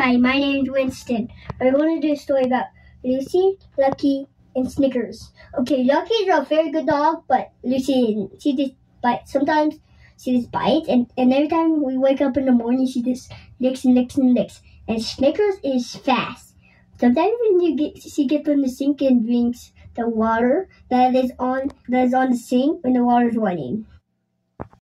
Hi, my name is Winston. I want to do a story about Lucy, Lucky, and Snickers. Okay, Lucky is a very good dog, but Lucy. She just bites. Sometimes she just bites, and, and every time we wake up in the morning, she just licks and licks and licks. And Snickers is fast. Sometimes when you get, she gets on the sink and drinks the water that is on that is on the sink when the water is running.